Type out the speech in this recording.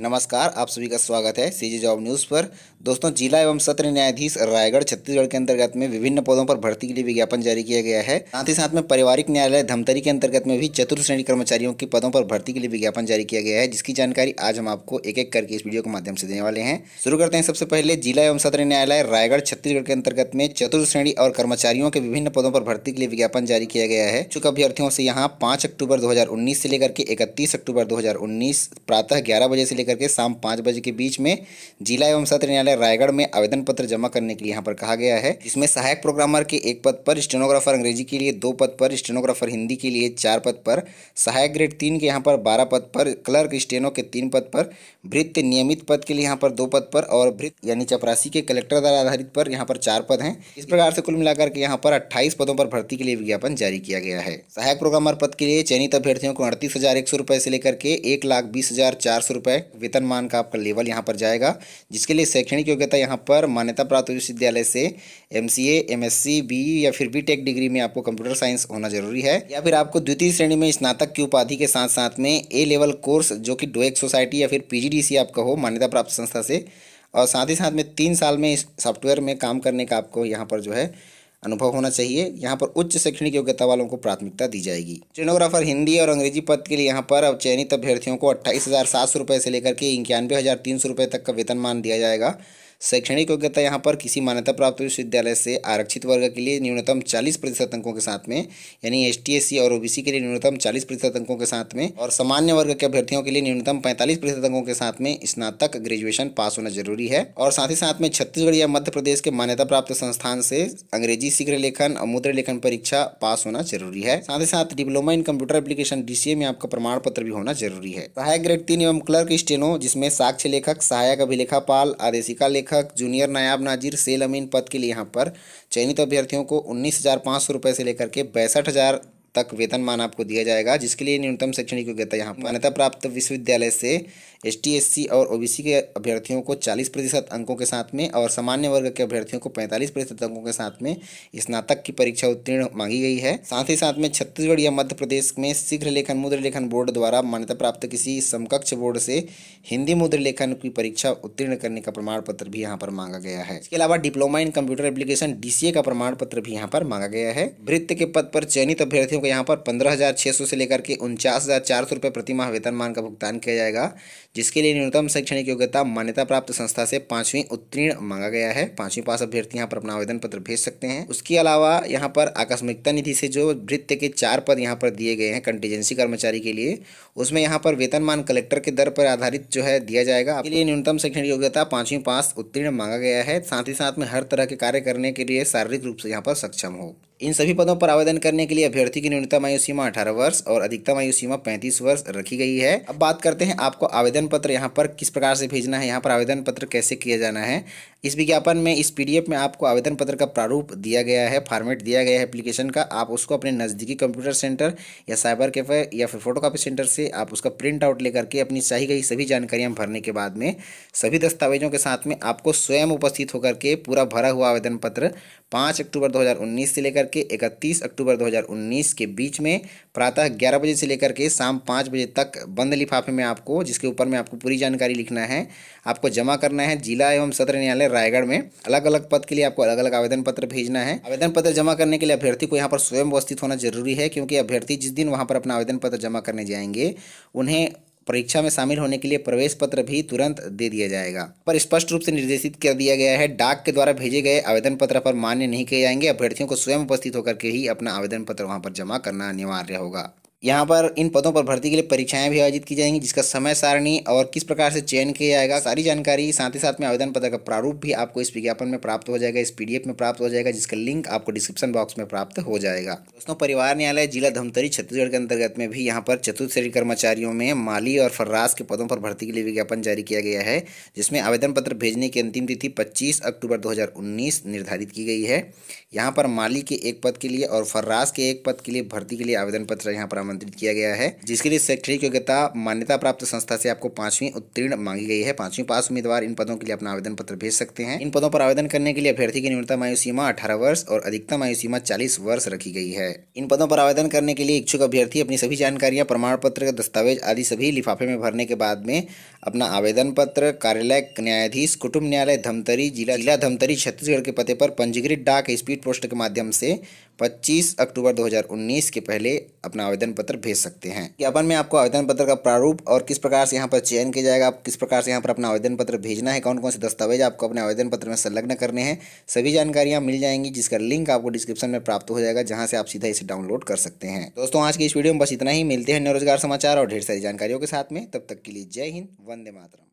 नमस्कार, आप सभी का स्वागत है सीजी जॉब न्यूज़ पर। दोस्तों, जिला एवं सत्र न्यायाधीश रायगढ़, छत्तीसगढ़ के अंतर्गत में विभिन्न पदों पर भर्ती के लिए विज्ञापन जारी किया गया है। साथ ही साथ में पारिवारिक न्यायालय धमतरी के अंतर्गत में भी चतुर्थ श्रेणी कर्मचारियों के पदों पर भर्ती के लिए विज्ञापन जारी किया गया है, जिसकी जानकारी आज हम आपको एक एक करके इस वीडियो के माध्यम से देने वाले हैं। शुरू करते हैं सबसे पहले, जिला एवं सत्र न्यायालय रायगढ़, छत्तीसगढ़ के अंतर्गत में चतुर्थ श्रेणी और कर्मचारियों के विभिन्न पदों पर भर्ती के लिए विज्ञापन जारी किया गया है। चुके अभ्यर्थियों से यहाँ पाँच अक्टूबर दो हज़ार उन्नीस से लेकर के इकतीस अक्टूबर दो हज़ार उन्नीस प्रातः ग्यारह बजे से लेकर के शाम पाँच बजे के बीच में जिला एवं सत्र न्यायालय रायगढ़ में आवेदन पत्र जमा करने के लिए यहाँ पर कहा गया है इसमें सहायक प्रोग्रामर के एक पद पर स्टेनोग्राफर अंग्रेज़ी के लिए दो पद पर, स्टेनोग्राफर हिंदी के लिए चार पद पर, सहायक ग्रेड तीन के यहाँ पर बारह पद पर, क्लर्क स्टेनो के तीन पद पर भृत्य नियमित पद के लिए यहाँ पर दो पद पर और भृत्य यानी चपरासी के कलेक्टर द्वारा आधारित पर यहाँ पर चार पद हैं। इस प्रकार से कुल मिलाकर के यहाँ पर अट्ठाईस पदों पर भर्ती के लिए विज्ञापन जारी किया गया है। सहायक प्रोग्रामर पद के लिए चयनित अभ्यर्थियों को अड़तीस हज़ार एक सौ रुपए से लेकर के एक लाख बीस हज़ार चार सौ रुपए वेतनमान का आपका लेवल यहाँ पर जाएगा, जिसके लिए शैक्षणिक योग्यता यहाँ पर मान्यता प्राप्त विश्वविद्यालय से M C M S C B या फिर बी टेक डिग्री में आपको कंप्यूटर साइंस होना ज़रूरी है। या फिर आपको द्वितीय श्रेणी में स्नातक की उपाधि के साथ साथ में ए लेवल कोर्स जो कि डोएक सोसाइटी या फिर पीजीडीसी आपका हो, मान्यता प्राप्त संस्था से। और साथ ही साथ में तीन साल में इस सॉफ्टवेयर में काम करने का आपको यहाँ पर जो है अनुभव होना चाहिए। यहाँ पर उच्च शैक्षणिक योग्यता वालों को प्राथमिकता दी जाएगी। स्टेनोग्राफर हिंदी और अंग्रेज़ी पद के लिए यहाँ पर अब चयनित अभ्यर्थियों को अट्ठाईस हज़ार सात सौ रुपये से लेकर के इक्यानवे हज़ार तीन सौ रुपये तक का वेतनमान दिया जाएगा। शैक्षणिक योग्यता यहाँ पर किसी मान्यता प्राप्त विश्वविद्यालय से आरक्षित वर्ग के लिए न्यूनतम 40 प्रतिशत अंकों के साथ में, यानी एस टी और ओबीसी के लिए न्यूनतम 40 प्रतिशत अंकों के साथ में और सामान्य वर्ग के अभ्यर्थियों के लिए न्यूनतम 45 प्रतिशत अंकों के साथ में स्नातक ग्रेजुएशन पास होना ज़रूरी है। और साथ ही साथ में छत्तीसगढ़ या मध्य प्रदेश के मान्यता प्राप्त संस्थान से अंग्रेज़ी शीघ्र लेखन और मुद्र लेखन परीक्षा पास होना ज़रूरी है। साथ ही साथ diploma in computer application DCA में आपका प्रमाण पत्र भी होना ज़रूरी है। सहायक ग्रेड तीन एवं क्लर्क स्टेनो, जिसमें साक्ष्य लेखक, सहायक अभिलेखापाल, आदेशिका लेखक जूनियर नायब नायाब नाजिर सेल अमीन पद के लिए यहाँ पर चयनित अभ्यर्थियों को उन्नीस हज़ार पाँच सौ रुपये से लेकर के बैसठ हज़ार तक वेतनमान आपको दिया जाएगा, जिसके लिए न्यूनतम शैक्षणिक योग्यता यहाँ मान्यता प्राप्त विश्वविद्यालय से एस टी और ओबीसी के अभ्यर्थियों को 40 प्रतिशत अंकों के साथ में और सामान्य वर्ग के अभ्यर्थियों को 45 प्रतिशत अंकों के साथ में स्नातक की परीक्षा उत्तीर्ण मांगी गई है। साथ ही साथ में छत्तीसगढ़ या मध्य प्रदेश में शीघ्र लेखन, मुद्र लेखन बोर्ड द्वारा मान्यता प्राप्त किसी समकक्ष बोर्ड से हिंदी मुद्र लेखन की परीक्षा उत्तीर्ण करने का प्रमाण पत्र भी यहाँ पर मांगा गया है। इसके अलावा diploma in computer application, DCA का प्रमाण पत्र भी यहाँ पर मांगा गया है। वृत्त के पद पर चयनित अभ्यर्थियों को यहाँ पर पंद्रह हज़ार छह सौ से लेकर के उनचास हज़ार चार सौ रुपये प्रति माह वेतनमान का भुगतान किया जाएगा, जिसके लिए न्यूनतम शैक्षणिक योग्यता मान्यता प्राप्त संस्था से पांचवीं उत्तीर्ण मांगा गया है। पांचवीं पास अभ्यर्थी यहाँ पर अपना आवेदन पत्र भेज सकते हैं। उसके अलावा यहाँ पर आकस्मिकता निधि से जो वृत्ति के चार पद यहाँ पर दिए गए हैं कंटीजेंसी कर्मचारी के लिए, उसमें यहाँ पर वेतनमान कलेक्टर के दर पर आधारित जो है दिया जाएगा। इसके लिए न्यूनतम शैक्षणिक योग्यता पांचवीं पास उत्तीर्ण मांगा गया है। साथ ही साथ में हर तरह के कार्य करने के लिए शारीरिक रूप से यहाँ पर सक्षम हो। इन सभी पदों पर आवेदन करने के लिए अभ्यर्थी की न्यूनतम आयु सीमा अठारह वर्ष और अधिकतम आयु सीमा पैंतीस वर्ष रखी गई है। अब बात करते हैं आपको आवेदन पत्र यहाँ पर किस प्रकार से भेजना है, यहाँ पर आवेदन पत्र कैसे किया जाना है। इस विज्ञापन में, इस पीडीएफ में आपको आवेदन पत्र का प्रारूप दिया गया है, फॉर्मेट दिया गया है एप्लीकेशन का। आप उसको अपने नज़दीकी कंप्यूटर सेंटर या साइबर कैफ़े या फिर फोटोकॉपी सेंटर से आप उसका प्रिंट आउट लेकर के अपनी चाहिए गई सभी जानकारियाँ भरने के बाद में सभी दस्तावेजों के साथ में आपको स्वयं उपस्थित होकर के पूरा भरा हुआ आवेदन पत्र पाँच अक्टूबर 2019 से लेकर के इकतीस अक्टूबर 2019 के बीच में, प्रातः ग्यारह बजे से लेकर के शाम पाँच बजे तक बंद लिफाफे में आपको, जिसके ऊपर में आपको पूरी जानकारी लिखना है, आपको जमा करना है जिला एवं सत्र न्यायालय रायगढ़ में। अलग अलग पद के लिए आपको अलग अलग आवेदन पत्र भेजना है। आवेदन पत्र जमा करने के लिए अभ्यर्थी को यहाँ पर स्वयं उपस्थित होना ज़रूरी है, क्योंकि अभ्यर्थी जिस दिन वहाँ पर अपना आवेदन पत्र जमा करने जाएँगे, उन्हें परीक्षा में शामिल होने के लिए प्रवेश पत्र भी तुरंत दे दिया जाएगा। पर स्पष्ट रूप से निर्देशित कर दिया गया है, डाक के द्वारा भेजे गए आवेदन पत्र पर मान्य नहीं किए जाएँगे। अभ्यर्थियों को स्वयं उपस्थित होकर के ही अपना आवेदन पत्र वहाँ पर जमा करना अनिवार्य होगा। यहाँ पर इन पदों पर भर्ती के लिए परीक्षाएँ भी आयोजित की जाएँगी, जिसका समय सारणी और किस प्रकार से चयन किया जाएगा, सारी जानकारी साथ ही साथ में आवेदन पत्र का प्रारूप भी आपको इस विज्ञापन में प्राप्त हो जाएगा, इस पीडीएफ में प्राप्त हो जाएगा, जिसका लिंक आपको डिस्क्रिप्शन बॉक्स में प्राप्त हो जाएगा। दोस्तों, परिवार न्यायालय जिला धमतरी छत्तीसगढ़ के अंतर्गत में भी यहाँ पर चतुर्थ श्रेणी कर्मचारियों में माली और फर्रास के पदों पर भर्ती के लिए विज्ञापन जारी किया गया है, जिसमें आवेदन पत्र भेजने की अंतिम तिथि पच्चीस अक्टूबर दो हज़ार उन्नीस निर्धारित की गई है। यहाँ पर माली के एक पद के लिए और फर्रास के एक पद के लिए भर्ती के लिए आवेदन पत्र यहाँ पर आमंत्रित किया गया है। जिसके लिए शैक्षणिक योग्यता मान्यता प्राप्त संस्था से आपको पांचवी उत्तीर्ण मांगी गई है। पांचवी पास उम्मीदवार इन पदों के लिए अपना आवेदन पत्र भेज सकते हैं। इन पदों पर आवेदन करने के लिए अभ्यर्थी की न्यूनतम आयु सीमा अठारह वर्ष और अधिकतम आयु सीमा चालीस वर्ष रखी गई है। इन पदों पर आवेदन करने के लिए इच्छुक अभ्यर्थी अपनी सभी जानकारियाँ प्रमाण पत्र दस्तावेज़ आदि सभी लिफाफे में भरने के बाद में अपना आवेदन पत्र कार्यालय न्यायाधीश, कुटुंब न्यायालय धमतरी, जिला जिला धमतरी, छत्तीसगढ़ के पते पर पंजीकृत डाक स्पीड पोस्ट के माध्यम से 25 अक्टूबर 2019 के पहले अपना आवेदन पत्र भेज सकते हैं। ज्ञापन में आपको आवेदन पत्र का प्रारूप और किस प्रकार से यहाँ पर चयन किया जाएगा, आप किस प्रकार से यहाँ पर अपना आवेदन पत्र भेजना है कौन कौन से दस्तावेज़ आपको अपने आवेदन पत्र में संलग्न करने हैं, सभी जानकारियाँ मिल जाएँगी, जिसका लिंक आपको डिस्क्रिप्शन में प्राप्त हो जाएगा, जहाँ से आप सीधा इसे डाउनलोड कर सकते हैं। दोस्तों, आज की इस वीडियो में बस इतना ही। मिलते हैं रोज़गार समाचार और ढेर सारी जानकारियों के साथ में। तब तक के लिए जय हिंद, वंदे मातरम।